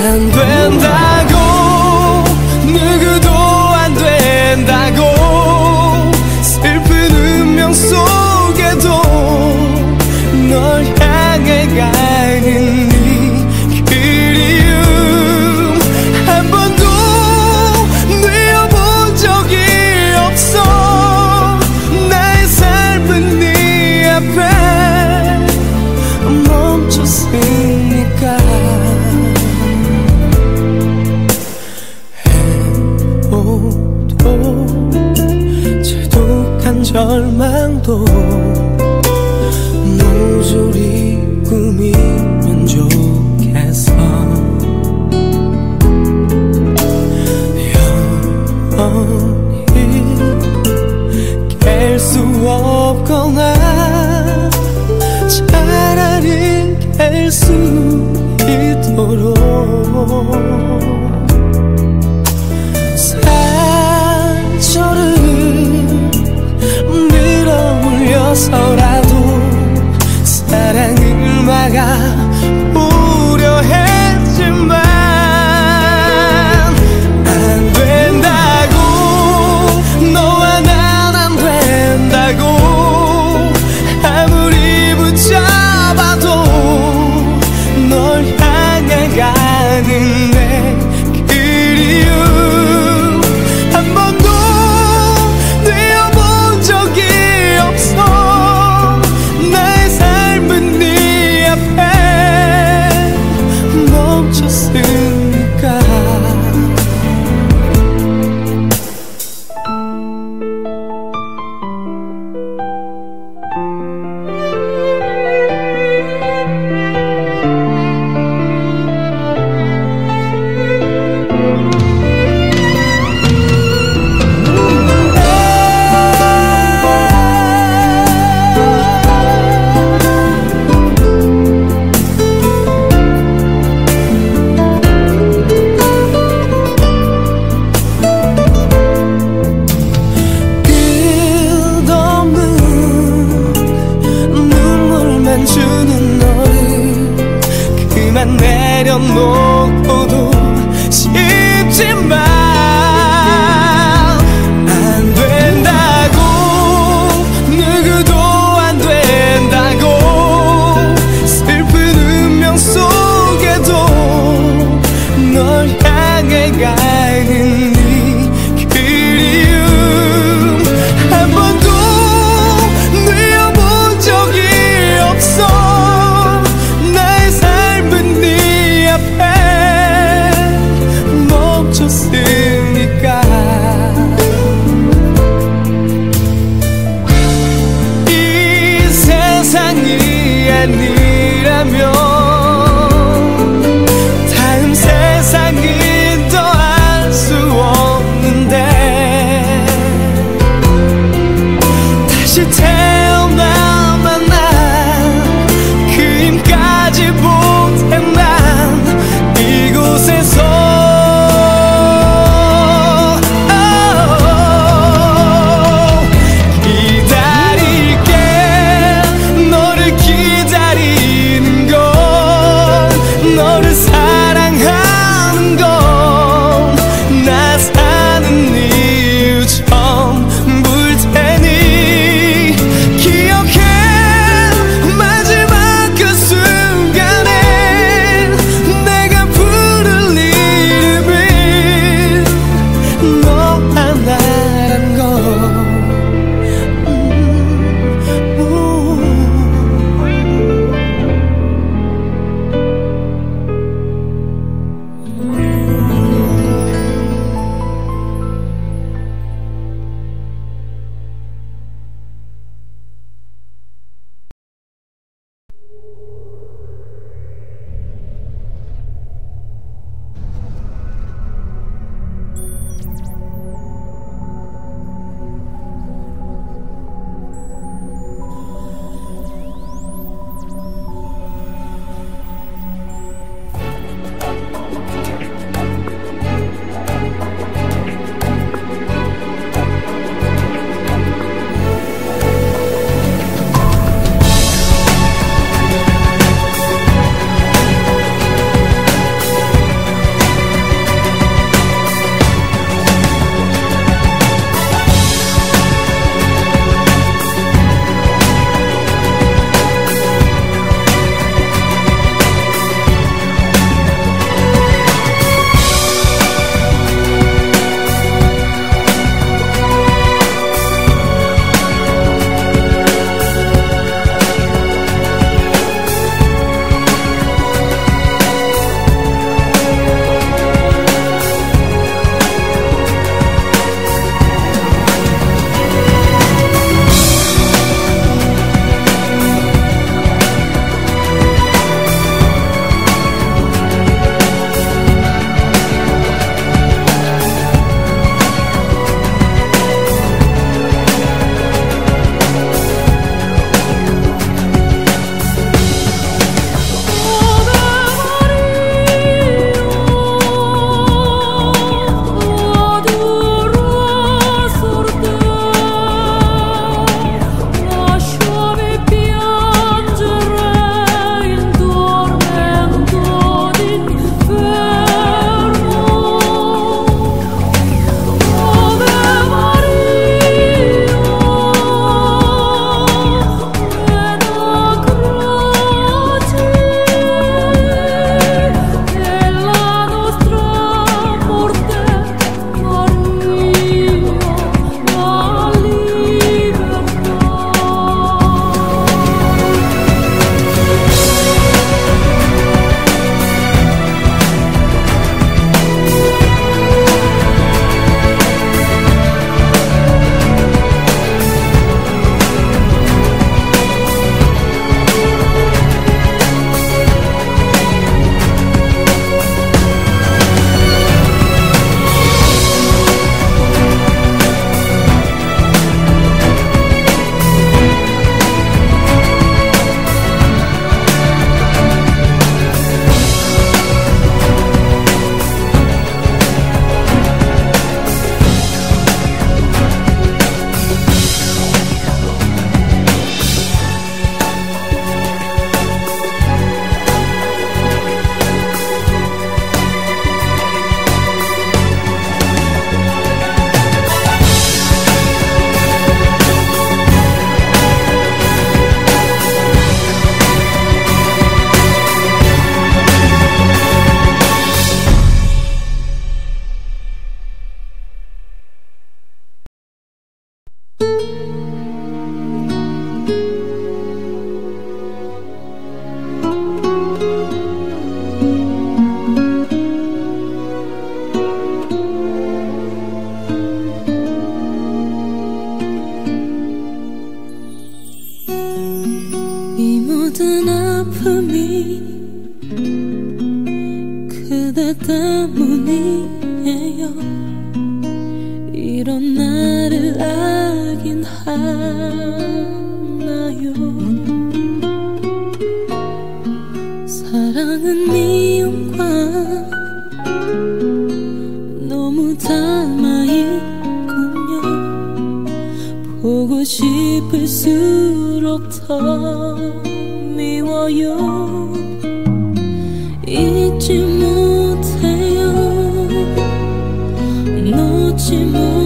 안 된다고 누구도 안 된다고 슬픈 운명 속에도 널 그대 때문이에요. 이런 나를 알긴 하나요. 사랑은 미움과 너무 닮아있군요. 보고 싶을수록 더 미워요. 是梦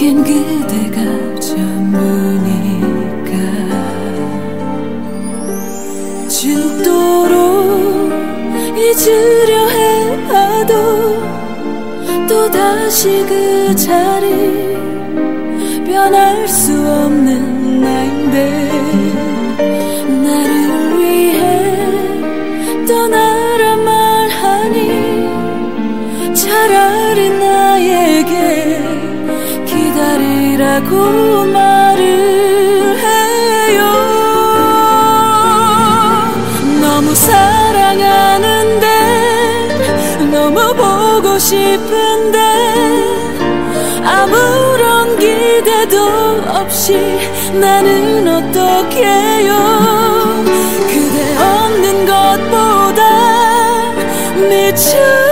내겐 그대가 전부니까. 죽도록 잊으려 해봐도 또다시 그 자리 변할 수 없어 고, 말을 해요. 너무 사랑하는데 너무 보고 싶은데 아무런 기대도 없이 나는 어떡해요? 그대 없는 것보다 미쳐가는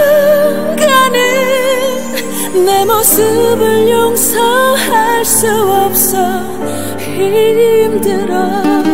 내 모습을 용서하 수 없어. 힘들어.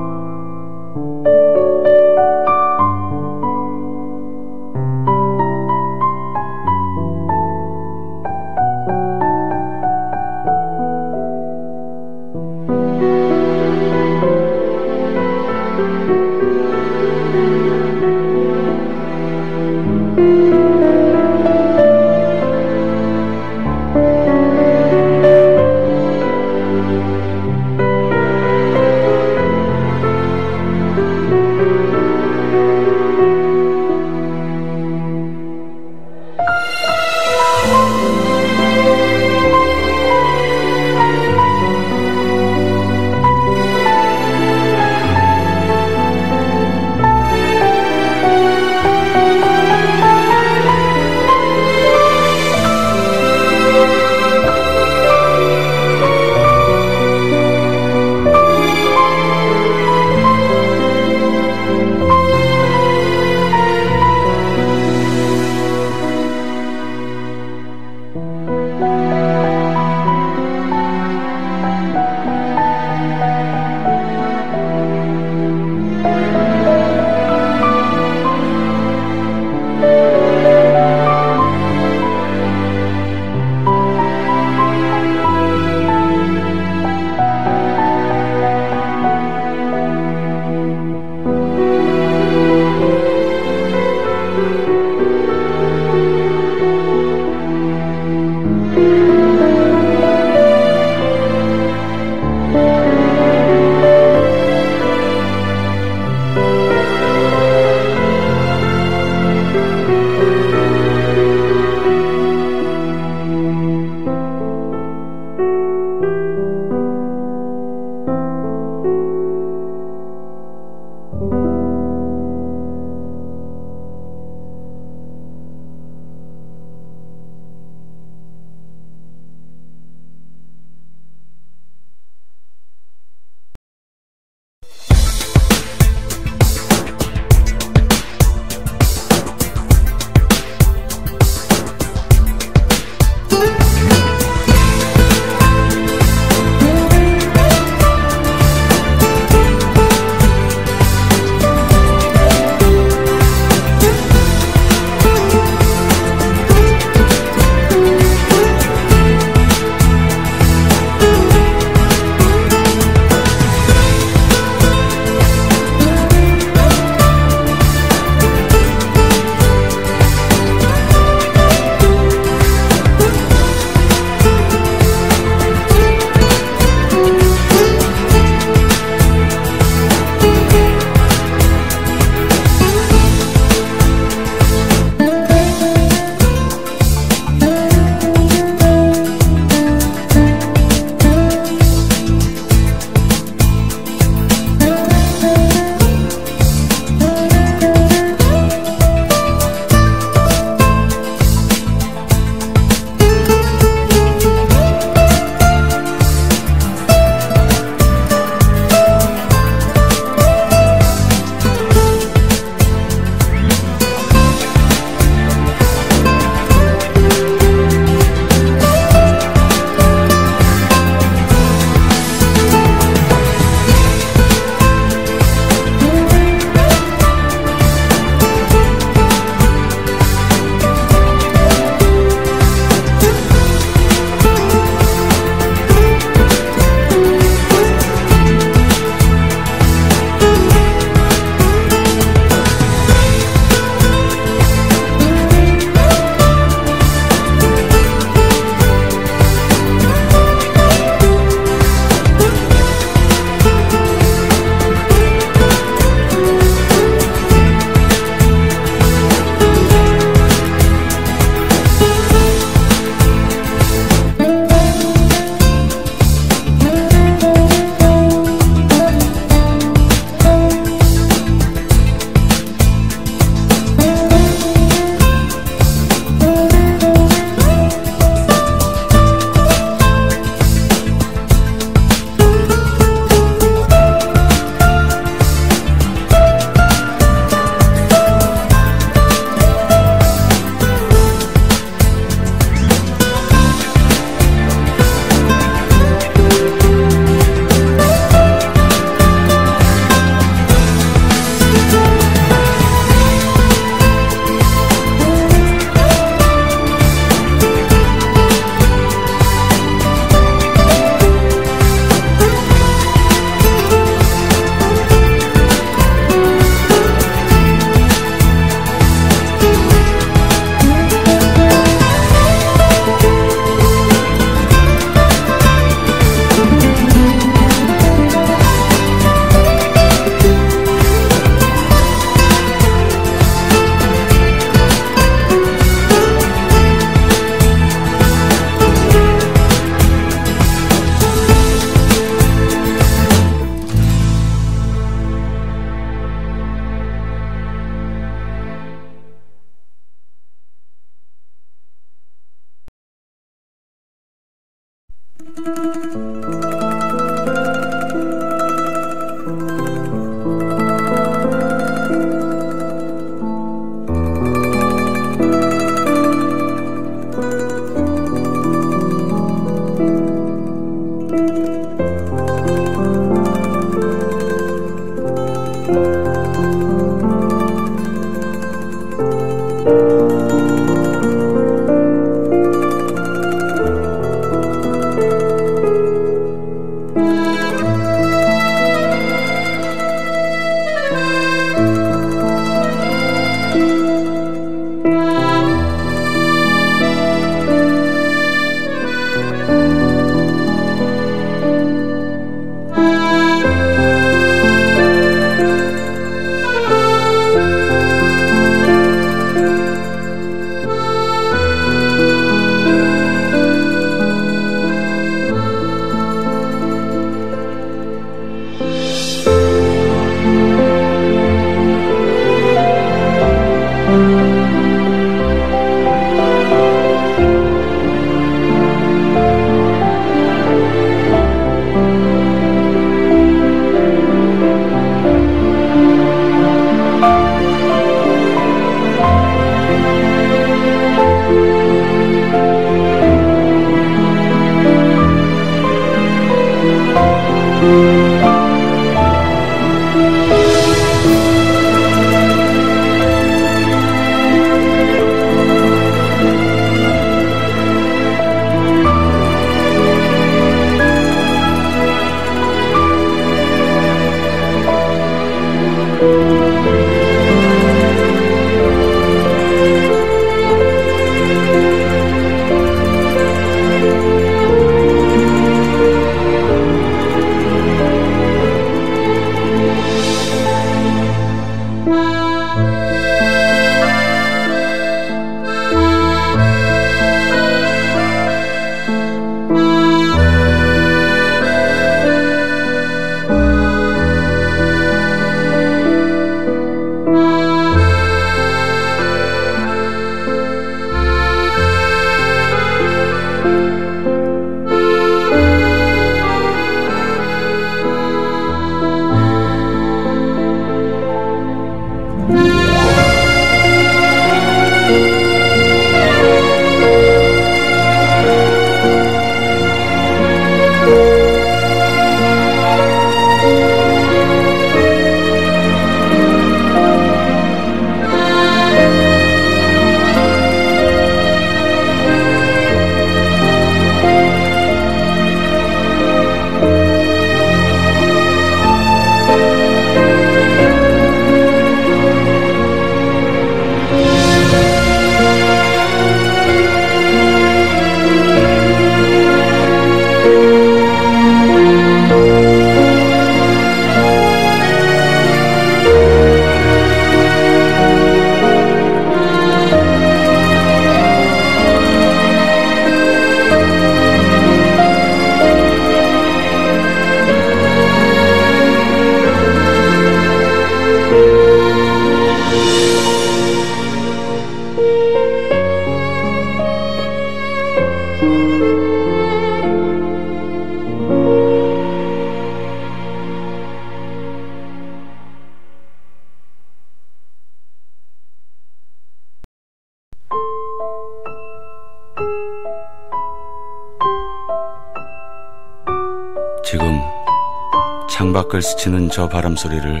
창밖을 스치는 저 바람 소리를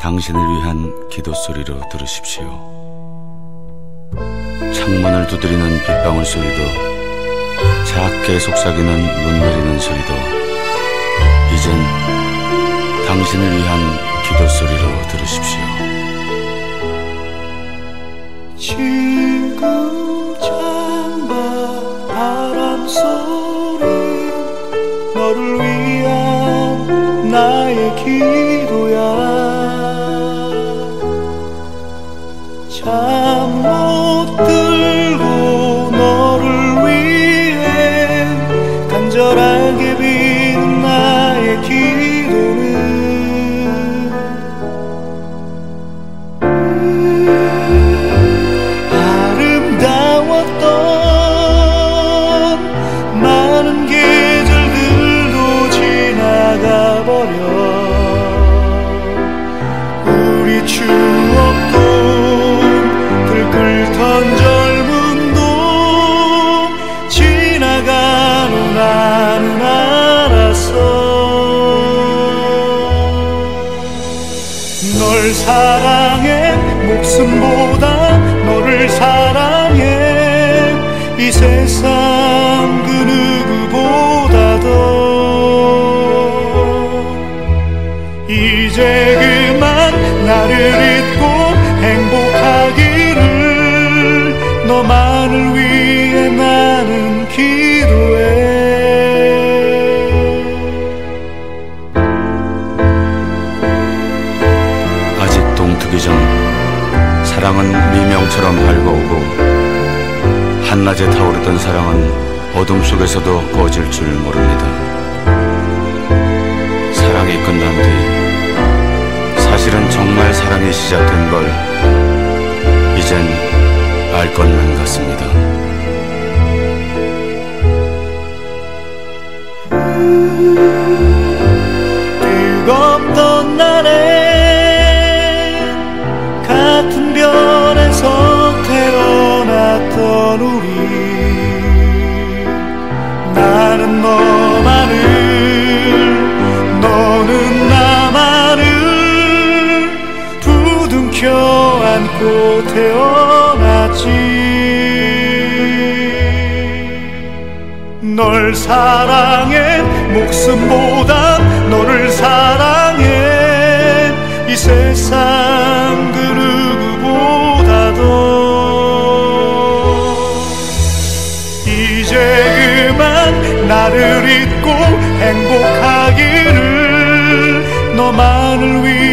당신을 위한 기도 소리로 들으십시오. 창문을 두드리는 빗방울 소리도 작게 속삭이는 눈 내리는 소리도 이젠 당신을 위한 기도 소리로 들으십시오. 지금 창밖 바람 소리 너를 위한 나의 기 미명처럼 밝아오고 한낮에 타오르던 사랑은 어둠 속에서도 꺼질 줄 모릅니다. 사랑이 끝난 뒤 사실은 정말 사랑이 시작된 걸 이젠 알 것만 같습니다. 태어났지. 널 사랑해. 목숨보다 너를 사랑해. 이 세상 그 누구보다도 이제 그만 나를 잊고 행복하기를. 너만을 위해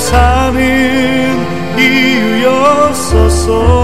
사는 이유였었어